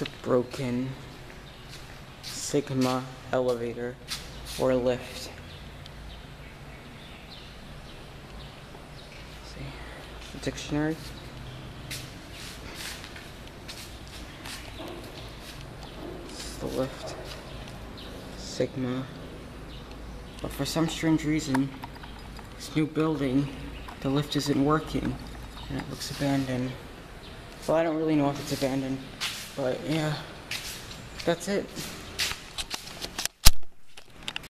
It's a broken Sigma elevator or lift. see, the dictionary. Is the lift. Sigma. But for some strange reason, this new building, the lift isn't working. And it looks abandoned. Well, I don't really know if it's abandoned. But yeah, that's it.